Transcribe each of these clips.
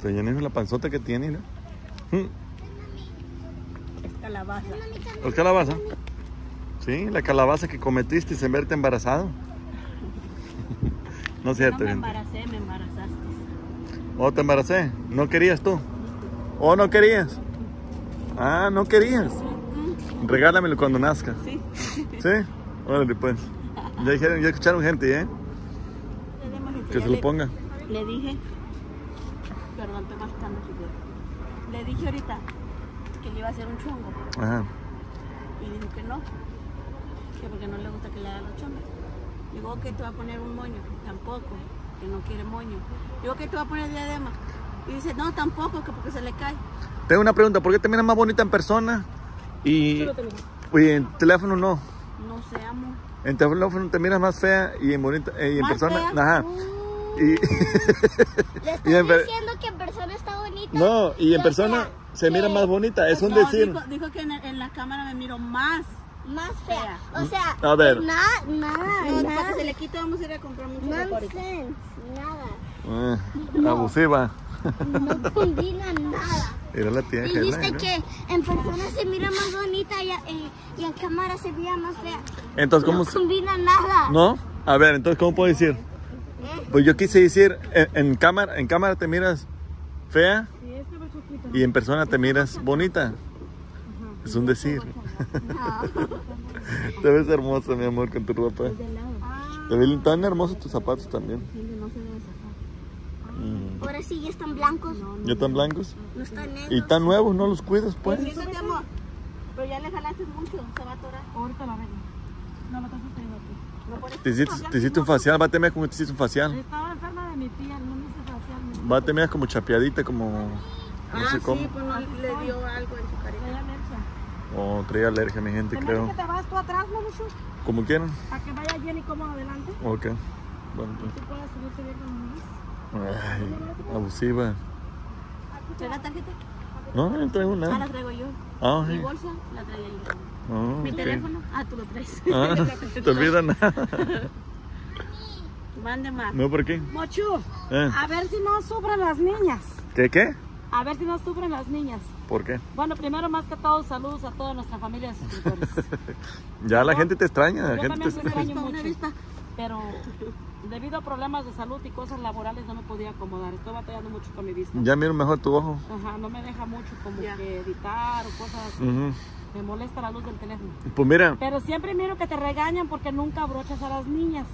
Se llena la panzota que tiene, ¿no? Mm, Es calabaza. ¿Es calabaza? Sí, la calabaza que cometiste sin verte embarazado. No es No cierto, me gente. embaracé, me embarazaste. ¿O te embaracé? ¿No querías tú? ¿O no querías? Ah, no querías. Regálamelo cuando nazca. Sí. ¿Sí? Órale, pues. Ya, dijeron, ya escucharon gente, ¿eh? Que se lo ponga. Le dije, perdón, estoy dedo. Le dije ahorita que le iba a hacer un chongo Ajá. y dijo que no, que porque no le gusta que le hagan los chongos. Digo, ok, te voy a poner un moño, tampoco, que no quiere moño. Digo, ok, te voy a poner diadema. Y dice, no, tampoco, que porque se le cae. Tengo una pregunta. ¿Por qué te miras más bonita en persona? Y, y en teléfono no. No sé, amo. En teléfono te miras más fea y en, bonita, eh, y en ¿Más persona. fea? Ajá. Uh, Y, Le Y estás en per- diciendo que en persona está bonita. no, y en persona sea, se mira más bonita. Es un no, decir. Dijo, dijo que en, en la cámara me miro más. Más fea. O sea, A ver. nada, nada, No, para nada. que se le quite vamos a ir a comprar mucho. Nonsense, nada. Ah, abusiva. No combina nada. Era la tía Dijiste ¿no? que en persona se mira más bonita y, eh, y en cámara se mira más fea. Entonces, ¿cómo No se- combina nada. ¿No? A ver, entonces, ¿cómo puedo decir? Pues yo quise decir, en, en cámara, en cámara te miras fea y en persona te miras bonita. Es un decir. te ves hermosa, mi amor, con tu ropa. Te ven tan hermosos tus zapatos también. Mm. Ahora sí ya están blancos. ¿Ya tan blancos? No están negros. Y tan nuevos, no los cuidas, pues. Amor. Pero ya le jalaste mucho, se va a atorar. Ahorita arreglo. No, lo estás Te hiciste, te hiciste un facial, báteme como te hiciste un facial. Estaba enferma de mi piel, no me hice facial. me- Báteme como chapeadita, como... No ah, sé cómo. sí, pues no le dio algo en su Traía carita. alergia. Oh, traía alergia, mi gente, ¿Te creo. que te vas tú atrás, Mamuchu? Como quieran. Para que vaya bien y cómodo adelante. Ok. Bueno, pues. Tú puedes subirte bien con Luis. Ay, abusiva. ¿Trae la tarjeta? No, no traigo Ah, la nada. traigo yo. Ah, Mi sí. bolsa la traía yo. Oh, Mi teléfono, ah, tú lo traes. Ah, te olvida nada. Mande más. No, ¿por qué? Mochu, Eh, a ver si no sufren las niñas. ¿Qué, qué? A ver si no sufren las niñas. ¿Por qué? Bueno, primero más que todo, saludos a toda nuestra familia de suscriptores. Ya la gente te extraña, la Yo gente te también te extraña. extraño mucho. Pero debido a problemas de salud y cosas laborales no me podía acomodar. Estoy batallando mucho con mi vista. Ya miro mejor tu ojo. Ajá, no me deja mucho como Ya. que editar o cosas así. Ujú. Me molesta la luz del teléfono. Pues mira, Pero siempre miro que te regañan porque nunca abrochas a las niñas.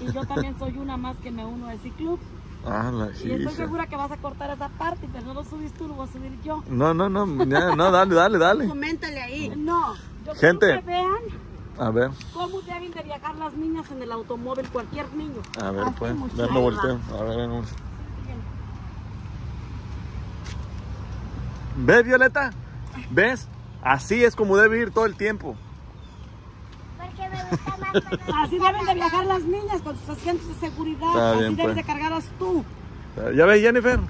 Y yo también soy una más que me uno a ese club. ah, la Y estoy segura que vas a cortar esa parte, pero no lo subís tú, lo voy a subir yo. No, no, no, ya, no, dale, dale, dale. Coméntale ahí. No, yo Gente. quiero que vean A ver, cómo deben de viajar las niñas en el automóvil, cualquier niño. a ver, Así, pues. Dame volteo. A ver, vamos. ¿Ves, Violeta? ¿Ves? Así es como debe ir todo el tiempo. Porque me gusta más cuando Así deben de viajar las niñas con sus asientos de seguridad. Está Así bien, debes pues. de cargarlas tú. ¿Ya ves, Jennifer?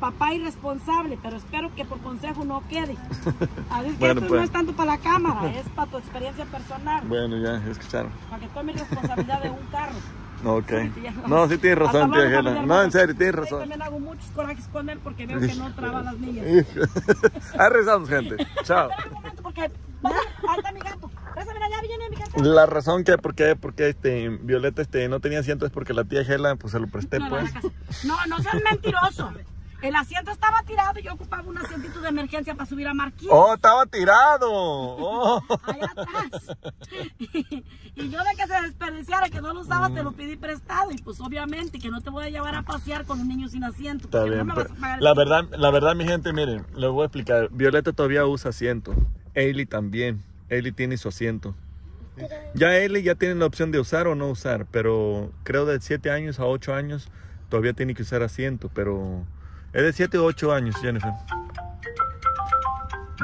Papá irresponsable, pero espero que por consejo no quede. Así es que Bueno, esto pues. no es tanto para la cámara, es para tu experiencia personal. Bueno, ya, escucharon. Para que tomes responsabilidad de un carro. No, ok. Sí. No, sí tienes razón, tía Gela. No, en serio, tienes Yo razón. también hago muchos corajes con él porque veo que no traba a las niñas. Ahí regresamos, gente. Chao. Porque... Vaya, ahí está mi gato. La llave, viene mi gato. La razón que, por qué, por qué, este, Violeta este, no tenía asiento es porque la tía Gela pues se lo presté, No, pues. no, no seas mentiroso. El asiento estaba tirado y yo ocupaba un asientito de emergencia para subir a Marquín. ¡Oh, estaba tirado! ¡Oh! allá atrás. y yo de que se desperdiciara, que no lo usabas, te lo pedí prestado. Y pues obviamente que no te voy a llevar a pasear con un niño sin asiento. Está no bien, me pero vas a pagar el la verdad, la verdad, mi gente, miren, les voy a explicar. Violeta todavía usa asiento. Ailey también. Ailey tiene su asiento. Ya Ailey ya tiene la opción de usar o no usar, pero creo de 7 años a 8 años todavía tiene que usar asiento, pero es de 7 o 8 años, Jennifer.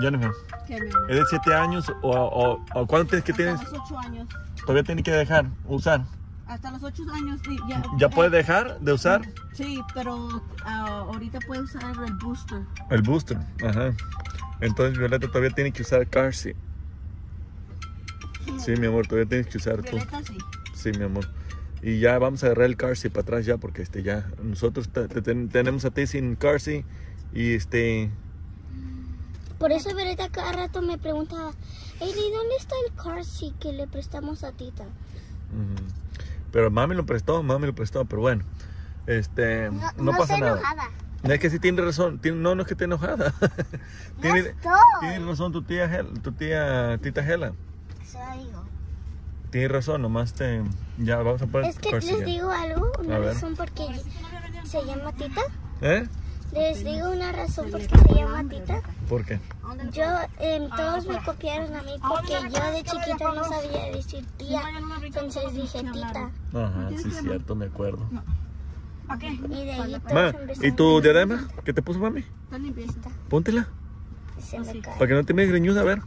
Jennifer, ¿Qué, mi amor? ¿es de 7 años o, o, o cuánto tienes que tienes? Hasta los 8 años. Todavía tiene que dejar usar. Hasta los 8 años sí, ya. ¿Ya puede dejar de usar? Sí, pero ah, ahorita puede usar el booster. El booster, ajá. Entonces Violeta todavía tiene que usar car seat. Sí, mi amor, todavía tienes que usar tú. Violeta sí. Sí, mi amor. Y ya vamos a agarrar el car seat para atrás ya porque este ya nosotros te- te- ten- tenemos a ti sin car seat y este Por eso Verita cada rato me preguntaba, Eli, ¿dónde está el car seat que le prestamos a Tita? pero mami lo prestó, mami lo prestó, pero bueno, este no, pasa estoy nada. enojada. No es que sí tiene razón, tiene- no, no es que esté enojada. tiene, estoy. tiene razón tu tía, Hel- tu tía Tita Hela. Se lo digo. Tiene razón, nomás te ya vamos a poner Es que les digo algo, una razón por qué se llama Tita. ¿Eh? Les digo una razón por qué se llama Tita. ¿Por qué? Yo, em, todos me copiaron a mí porque yo de chiquita no sabía decir tía, entonces dije tita. Ajá, sí, cierto, me acuerdo. ¿Para qué? Y de ahí Ma, ¿y tu diadema? ¿Qué te puso mami? Póntela, Se me cae. para que no te me greñuda, a ver.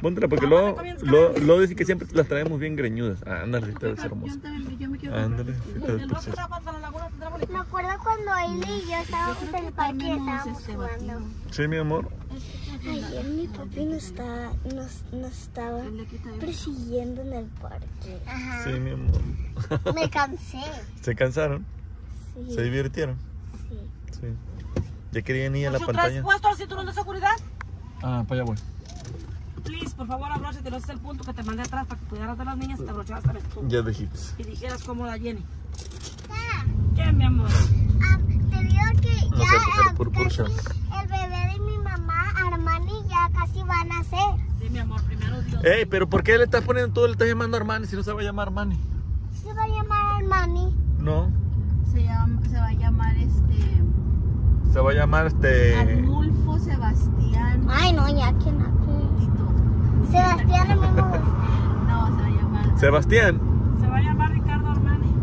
Póntela, porque luego lo, lo dice que siempre las traemos bien greñudas. Ah, ándale, te ves hermosa. Yo, también- yo me quiero Ándale, otro preciosa. Me acuerdo cuando Ailey y yo estábamos en el parque estábamos jugando. Sí, mi amor. Ayer mi papi nos, está, nos, nos estaba persiguiendo en el parque. Ajá. Sí, mi amor. Me cansé. ¿Se cansaron? Sí, ¿Se divirtieron? sí. Sí. ¿Ya querían ir a la ¿Tú traes pantalla? puesto el cinturón de seguridad? Ah, para allá voy. Please, por favor, abróchate. No es el punto que te mandé atrás para que pudieras ver las niñas y te abrocharas también tú. Ya dijiste. Y dijeras cómoda, Jenny. ¿Qué, mi amor? Ah, te digo que No ya sé, ah, por- por el bebé de mi mamá, Armani, ya casi va a nacer. Sí, mi amor, primero Dios. Ey, pero ¿por qué le estás poniendo todo? Le estás llamando Armani si no se va a llamar Armani. Se va a llamar Armani. No. Se, llama, se va a llamar este. Se va a llamar este. Arnulfo Sebastián Ay, no, ya que no. Sebastián a mí me gusta. No, se va a llamar. Sebastián. Se va a llamar Ricardo Armani.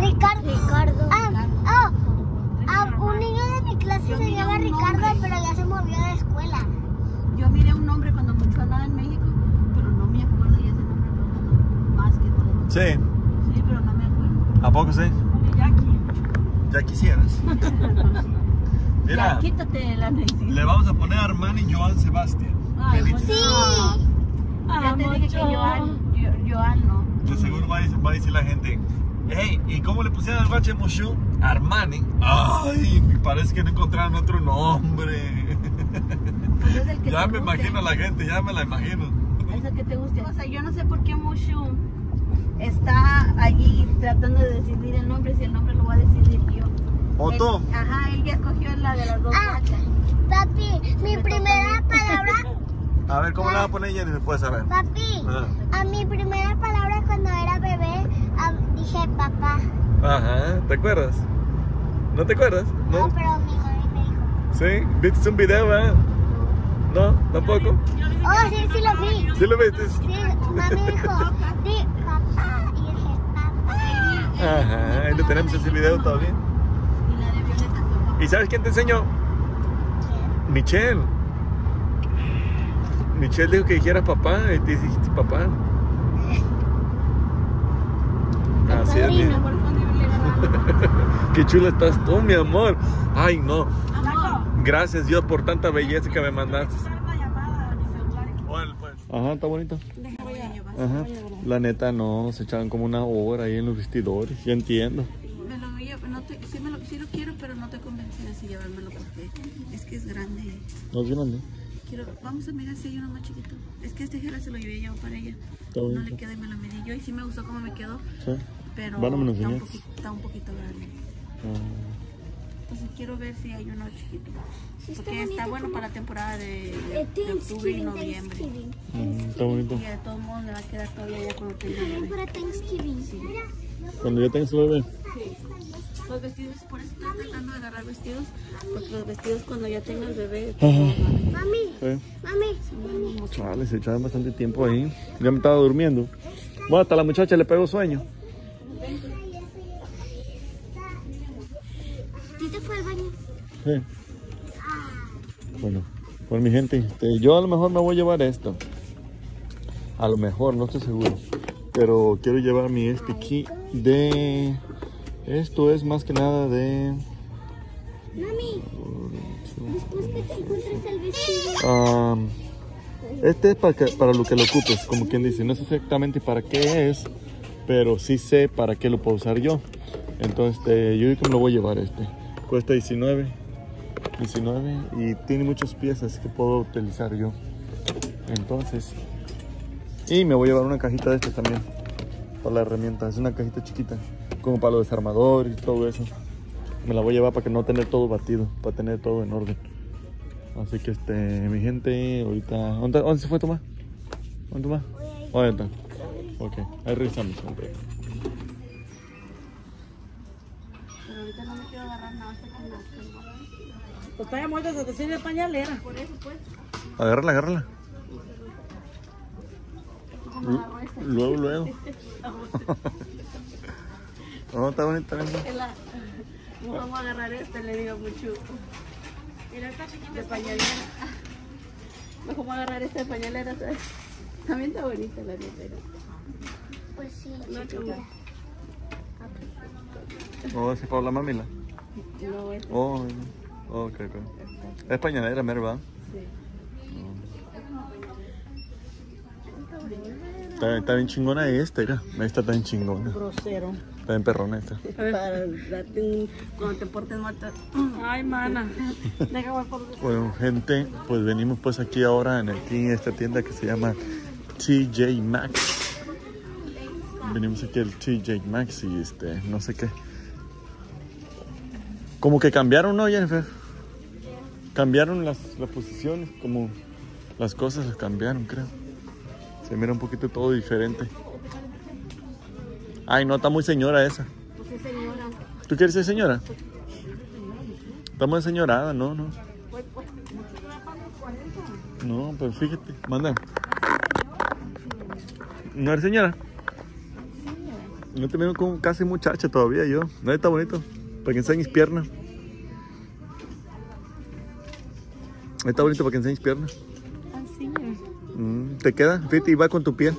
Ricardo. Ricardo. Ah, ah, ah, un niño de mi clase Yo se llama Ricardo, nombre. pero ya se movió de escuela. Yo miré un nombre cuando mucho andaba en México, pero no me acuerdo y ese nombre me más que todo. Sí. Sí, pero no me acuerdo. ¿A poco sí? Oye, Jackie. Ya quisieras. Mira, Ya, quítate la nariz. le vamos a poner Armani Joan Sebastián. Sí. Ya te dije que Joan, Yo- Joan no. De seguro va a, decir, va a decir la gente, hey, ¿y cómo le pusieron al bache Mushu? Armani. Ay, parece que no encontraron otro nombre. Pues es el que ya me guste. imagino a la gente, ya me la imagino. Es el que te guste. O sea, yo no sé por qué Mushu está allí tratando de decidir el nombre, si el nombre lo va a decidir yo. ¿O Él- tú? Ajá, él ya escogió la de las dos Ah. Papi, mi primera palabra, A ver, ¿cómo le va a poner Jenny? Después a ver. papi, Ah. a mi primera palabra cuando era bebé, ah, dije papá. Ajá, ¿te acuerdas? ¿No te acuerdas? No, ¿No? pero mi mami me dijo. ¿Sí? ¿Viste un video, eh? ¿No? ¿Tampoco? Oh, sí, sí lo vi. ¿Sí lo viste? Sí, mami dijo, di papá. Y dije, papá. Ajá, ahí lo tenemos ese video todavía. Y la de Violeta fue papá. ¿Y sabes quién te enseñó? Michelle. Michelle dijo que dijeras papá y te dijiste papá. Así es, mi-. Qué chula estás tú, mi amor. Ay, no. Gracias Dios por tanta belleza que me mandaste. Celular. Ajá, está bonito. Voy a llevar. Ajá. La neta no, se echaban como una hora ahí en los vestidores. Ya entiendo. Me lo voy a, no te, sí, me lo, sí lo quiero, pero no te convencí de si llevármelo porque es que es grande. No es grande. Quiero, vamos a mirar si hay uno más chiquito. Es que este jera se lo llevé yo para ella. Está No le queda y me lo medí yo y sí me gustó cómo me quedó, Sí. pero Bueno, me lo está, un poquito, está un poquito grande. Ah, Entonces quiero ver si hay uno chiquito. Sí, está Porque está bueno para la temporada de, de- de octubre y noviembre. Mm, está bonito. Y de todos modos le va a quedar todavía ya cuando tenga. Para Thanksgiving. Cuando ya tengas su bebé. Los vestidos, por eso estoy tratando de agarrar vestidos, porque los vestidos cuando ya tenga el bebé, Mami, Sí. mami. Chale, se echaban bastante tiempo ahí. Ya me estaba durmiendo. Bueno, hasta la muchacha le pegó sueño. Tita fue al baño. Sí. Bueno, pues mi gente, este, yo a lo mejor me voy a llevar esto. A lo mejor, no estoy seguro. Pero quiero llevar mi este aquí de... Esto es más que nada de... Mami, después que te encuentres el vestido. Am, este es para, que- para lo que lo ocupes, como quien dice. No sé exactamente para qué es, pero sí sé para qué lo puedo usar yo. Entonces este, yo digo que me lo voy a llevar este. Cuesta 19, 19 y tiene muchas piezas que puedo utilizar yo. Entonces, y me voy a llevar una cajita de este también para la herramienta. Es una cajita chiquita, como para los desarmadores y todo eso. Me la voy a llevar para que no tener todo batido, para tener todo en orden. Así que este, mi gente, ahorita. ¿Dónde, dónde se fue Tomás? ¿Dónde Tomás? ¿Dónde está? Ok, ahí revisamos. hombre. Pero ahorita no me quiero agarrar nada hasta que no tengo. Pues todavía muertas a decir de pañalera. Por eso, pues. Agárrala, agárrala. ¿Cómo agarro esta? Luego, luego. No, está bonita. Es Vamos a agarrar este, le digo mucho. Mira, esta chiquita de pañalera. Vamos a agarrar esta de pañalera. ¿sabes? También está bonita la neta. Pues sí, No, chiquita. Oh, ese para la mamila. No, es Oh, ok, ok. Es pañalera, mero, ¿verdad? Está, está bien chingona esta, mira. Esta está bien chingona. Grosero. Está bien perrona esta. para darte un... Cuando te portes mal. te- Ay, mana. Voy por... Bueno, gente, pues venimos pues aquí ahora en, aquí en esta tienda que se llama TJ Maxx. Venimos aquí al TJ Maxx y este, no sé qué. Como que cambiaron, ¿no, Jennifer? Cambiaron las, las posiciones, como las cosas las cambiaron, creo. Se mira un poquito todo diferente. Ay, no, está muy señora esa. Pues sí, señora. ¿Tú quieres ser señora? Estamos enseñorada, no, no. No, pero fíjate, manda. ¿No eres señora? No te miro como casi muchacha todavía yo. No está bonito. Para que enseñes piernas. Está bonito para que enseñes piernas. Así. Mm, ¿Te queda? Fíjate, y va con tu piel.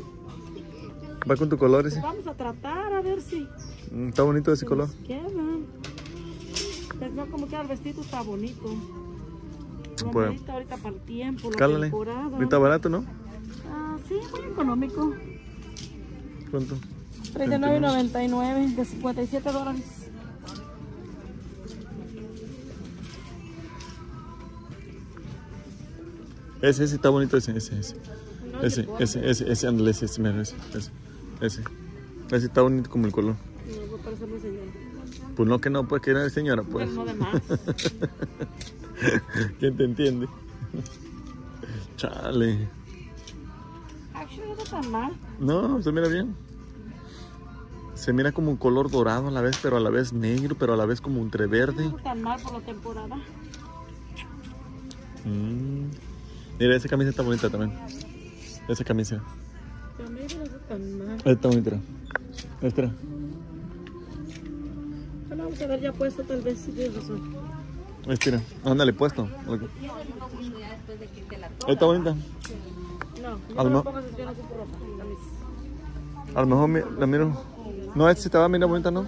Va con tu color ese. Vamos a tratar si Mm, está bonito ese color. queda. Pues no, como queda el vestido está bonito. Pues, bonito ahorita para el tiempo, la Cálale. temporada. Ahorita barato, ¿no? Ah, sí, muy económico. ¿Cuánto? 39.99 de 57 dólares. Ese, ese está bonito, ese, ese, ese. Ese, ese, ese, ese, ándale, ese, ese, ese, ese, ese. Ese está bonito como el color. No, me parece muy señora. Pues no que no, pues que no es señora, pues. Pero no de más. ¿Quién te entiende? Chale. Actually, no está tan mal. No, se mira bien. Se mira como un color dorado a la vez, pero a la vez negro, pero a la vez como entre verde. No está tan mal por la temporada. Mm. Mira, esa camisa está bonita también. Esa camisa. También no está tan mal. Está bonita. Era. Bueno, vamos a ver ya puesto, tal vez sí tienes razón. Esta. era. Ándale, puesto. Esta está bonita. No, A no lo me mejor-. A lo mejor mi- la miro. No, esta sí te va a mirar bonita, ¿no?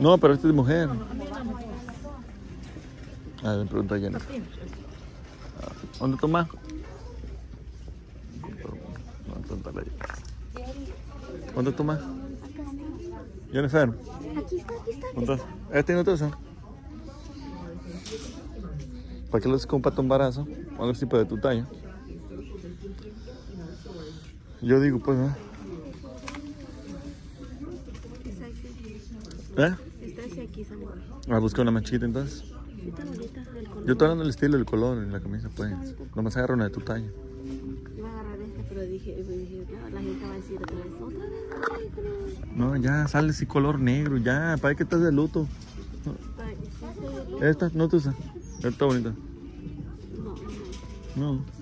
No, pero esta es de mujer. A mí no me ver, pregunta. ¿Dónde toma? No, pregúntale a Jennifer. ¿Dónde toma? Jennifer, Aquí está, aquí está. ¿dónde estás? ¿Este no te usa? ¿Para qué lo haces con un pato embarazo? O algo así para de tu talla. Yo digo, pues, ¿eh? Aquí. ¿Eh? Esta es aquí, Samuel. A buscar una más chiquita entonces. Está. Yo estoy hablando del estilo, el color en la camisa, pues. Nomás agarra una de tu talla. Dije, no, la gente va a decir otra vez, otra vez. ay, pero- No, ya sale ese color negro, ya. ¿Para qué estás de luto? Esta no te usa. Esta bonita. No, no, bonita.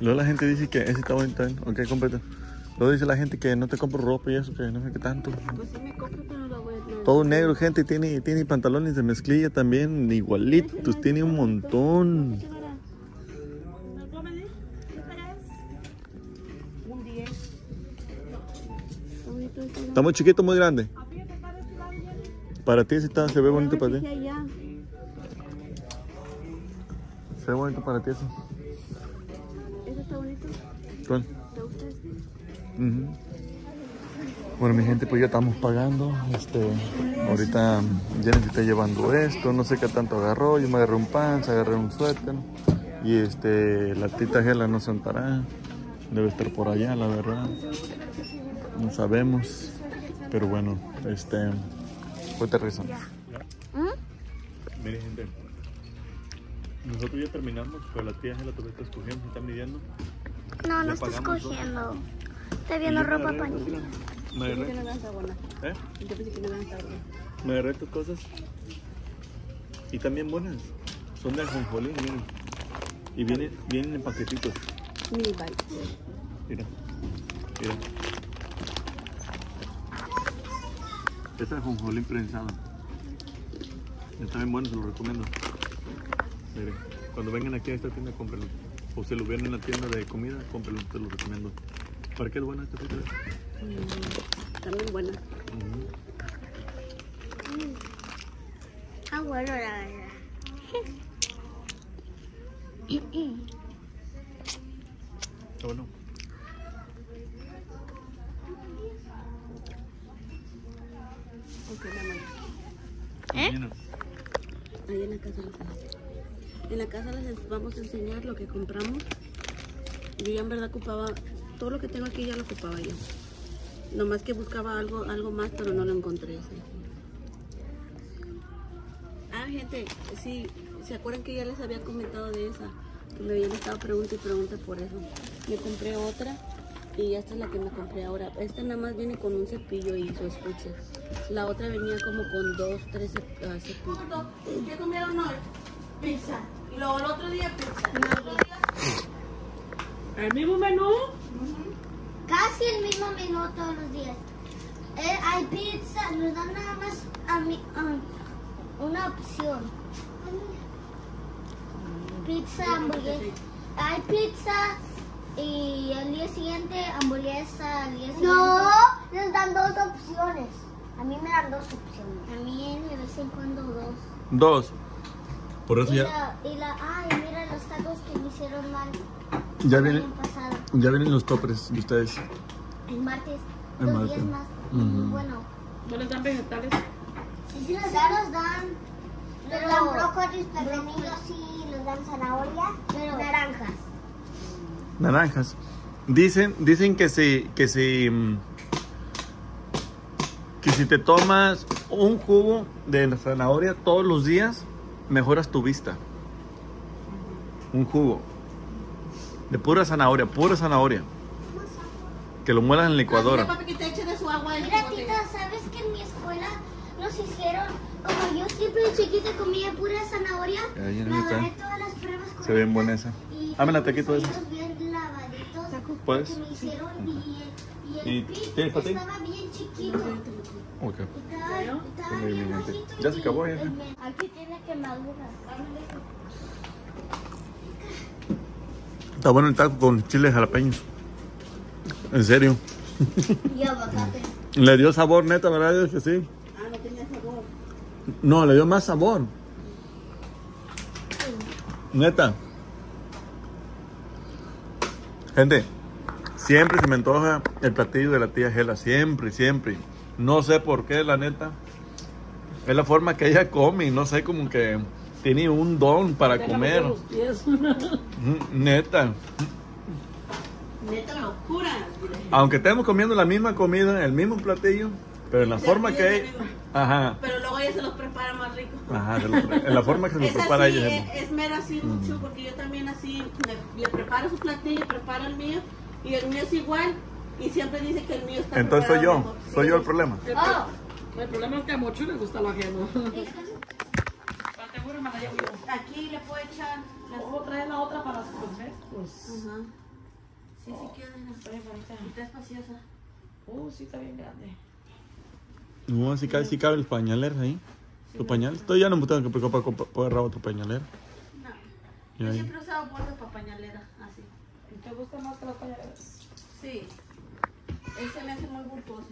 Luego la gente dice que ese está bonito. ¿eh? Ok, cómprate. Luego dice la gente que no te compro ropa y eso, que no sé qué tanto. Pues sí me compro, pero. Todo negro, gente. Tiene, tiene pantalones de mezclilla también, igualitos. Tiene un montón. ¿Me lo puedo medir? ¿Qué talla es? Un 10. Está muy chiquito, muy grande. Para ti ese está, se ve bonito para ti. Se ve bonito para ti ese. Esa está bonito. ¿Cuál? ¿Te gusta este? Bueno, mi gente, pues ya estamos pagando. Este, ahorita Jenny está llevando esto. No sé qué tanto agarró. Yo me agarré un pants, agarré un suéter. Y este, la tita Gela no sentará. Debe estar por allá, la verdad. No sabemos. Pero bueno, este, fue regresamos. Miren, gente. Nosotros ya terminamos, pero la tía Gela todavía está escogiendo, se está midiendo. No, Ya no está escogiendo. Está viendo ropa para. Me agarré, no. ¿eh? Yo pensé que no. Me agarré tus cosas. Y también buenas. Son de ajonjolí, miren. Y vienen, vienen en paquetitos. Mini bites. Mira. Mira. Este es ajonjolí prensado. Está bien bueno, se lo recomiendo. Miren, cuando vengan aquí a esta tienda, cómprenlo. O si lo ven en la tienda de comida, cómprenlo, te lo recomiendo. ¿Para qué es bueno este fruto? Mm, También buena. Ah, bueno, la verdad. Está bueno. Ok, dame. ¿Eh? Ahí en la casa les En la casa les vamos a enseñar lo que compramos. Yo ya en verdad ocupaba, todo lo que tengo aquí ya lo ocupaba yo. Nomás que buscaba algo, algo más, pero no lo encontré. sí. Ah, gente, sí, ¿se acuerdan que ya les había comentado de esa? Que me habían estado pregunta y pregunta por eso. Me compré otra y esta es la que me compré ahora. Esta nada más viene con un cepillo y su estuche. La otra venía como con dos, tres cep- ah, cepillos. ¿Qué comieron hoy? Pizza. Y luego el otro día pizza. El mismo menú. Casi el mismo menú todos los días. Eh, hay pizza, nos dan nada más a mí, um, una opción. Pizza, hamburguesa. Hay pizza y al día siguiente hamburguesa, al día siguiente. No, nos dan dos opciones. A mí me dan dos opciones. A mí de vez en cuando dos. Dos. Por eso Y ya, la, y la, ay, mira los tacos que me hicieron mal ya, el año pasado. Ya vienen los topres de ustedes. El martes, El dos martes. días más. Ujú. Bueno, ¿No les dan vegetales? sí, sí nos dan, nos dan, pero nos dan brócolis, pepinillos y nos dan zanahoria, pero naranjas. Naranjas. Dicen, dicen que si, que si, mm, que si te tomas un jugo de zanahoria todos los días, mejoras tu vista. Un jugo. De pura zanahoria, pura zanahoria. Que lo muelas en la licuadora. papi que te eche de su agua en Mira, tita, ¿sabes que en mi escuela nos hicieron, como yo siempre de chiquita comía pura zanahoria, Ahí, me ahorita. agarré todas las pruebas Se ven buenas esas. Y Dame la mis taquito de esas. oídos bien lavaditos. ¿Puedes? me hicieron y, y el ¿Y pit tienes para ti? estaba bien chiquito. Ok. Estaba, estaba bien, bajito Ya se y acabó, ya. Aquí tiene quemaduras. Está bueno el taco con chiles jalapeños. En serio. Y aguacate. Le dio sabor, neta, ¿verdad? Dios que sí. Ah, no tenía sabor. No, le dio más sabor. Neta. Gente, siempre se me antoja el platillo de la tía Gela. Siempre, siempre. No sé por qué, la neta. Es la forma que ella come y no sé, como que tiene un don para Déjame comer. los pies. Mm, Neta. Neta locura. Aunque estemos comiendo la misma comida, el mismo platillo, pero en la forma que... Ajá. Pero luego ella se los prepara más rico. Ajá, en la forma que se lo Es prepara así, ella. es, es mera así mucho, porque yo también así le, le preparo su platillo, preparo el mío, y el mío es igual, y siempre dice que el mío está Entonces soy yo, mejor. soy yo el Sí. problema. El, pro- el problema es que a Mochu le gusta lo ajeno. Hermana, ya voy. Aquí le puedo echar las... ¿Puedo traer la otra para los refrescos? Ajá. Sí, sí bien bonita. Está espaciosa. Uh, sí, está bien grande. No, si cabe, si cabe el pañalero ahí. Tu pañal. Estoy ya no me tengo que preocupar por por agarrar otro pañalero. No. Yo ahí. siempre he usado bolsas para pañalera, así. ¿Y te gusta más que las pañaleras? Sí. Él se me hace muy bultoso.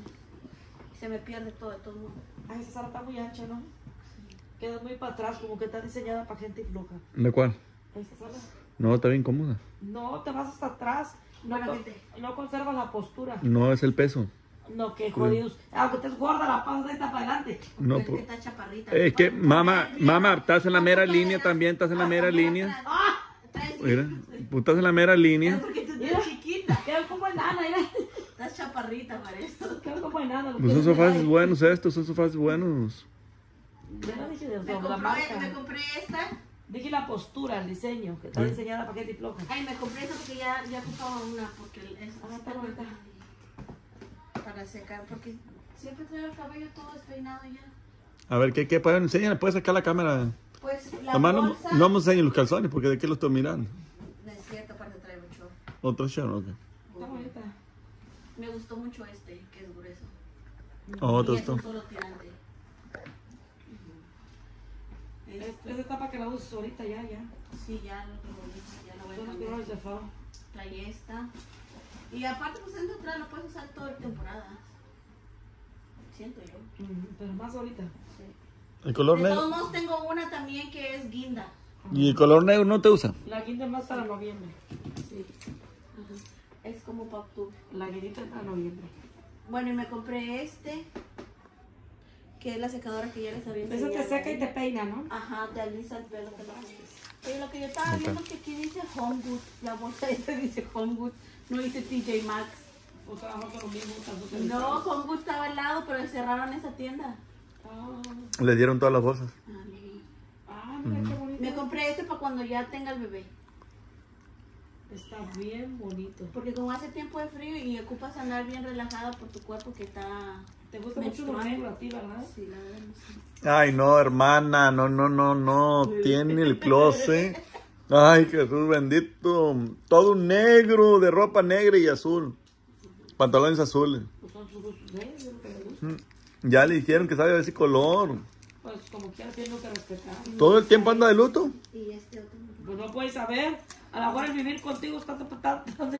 Se me pierde todo, de todo el mundo. Ay, esa sala está muy ancha, ¿no? Queda muy para atrás, como que está diseñada para gente floja. ¿De cuál? Sala. No, está bien cómoda. No, te vas hasta atrás. No, con- gente. no conservas la postura. No es el peso. No, que jodidos. Aunque estés gorda, la panza está para adelante. No, es que por- está chaparrita. Es que, mamá, mamá, estás en la mera línea también, estás en la mera línea. Mira, pues estás en la mera línea. Porque tú Mira. estás chiquita. Queda como enana, mira. Estás chaparrita para eso. Queda como enana. lo Pues que son es sofás buenos estos, son sofás buenos. Ya lo dije de Me sobre la compré, marca. me compré esta. Dije la postura, el diseño, que está Sí. diseñada para que te floja. Ay, me compré esta porque ya, ya ocupaba una. Porque es Ah, está está bonita. Para secar. Porque siempre traigo el cabello todo despeinado ya. A ver, ¿qué, qué? Pues, enséñale, puedes sacar la cámara. Pues la Nomás no, bolsa. no me enseñen los calzones, porque de qué lo estoy mirando. No es cierto, aparte traigo mucho. Otro show, ok. Está bonita. Me gustó mucho este, que es grueso. Otro y es un solo tirante. Es- Este, Esa etapa que la uses ahorita ya, ya. sí, ya lo ya lo voy a Son los de. Trae esta. Y aparte, pues esta otra lo puedes usar toda temporada. Siento yo. Mm, Pero más ahorita. El color De todos negro. modos, tengo una también que es guinda. ¿Y el color negro no te usa? La guinda es más para noviembre. Sí. Es como para octubre. La guindita es para noviembre. Bueno, y me compré este, que es la secadora que ya les había enseñado. te seca y te peina, ¿no? Ajá, te alisa el pelo. Te lo Oye, lo que yo estaba viendo que aquí dice Homewood. La bolsa esta dice Homewood. No dice TJ Maxx. O trabajamos con lo mismo, estás utilizando. No, Homewood estaba al lado, pero cerraron esa tienda. Ah, Le dieron todas las bolsas. ah, mira qué bonito. Me compré este para cuando ya tenga el bebé. Está bien bonito. Porque como hace tiempo de frío y ocupas andar bien relajada por tu cuerpo que está... Te gusta mucho lo negro a ti, ¿verdad? Sí, la verdad. Ay, no, hermana, no, no, no, no. Tiene el closet. Ay, Jesús bendito. Todo negro, de ropa negra y azul. Pantalones azules. Pues son sus gustos de gusta. Mm. Ya le dijeron que sabe de ese color. Pues como quiera tiene que respetar. ¿Todo el tiempo anda de luto? Y este otro... Pues no puedes saber. A lo mejor el vivir contigo está, está, está,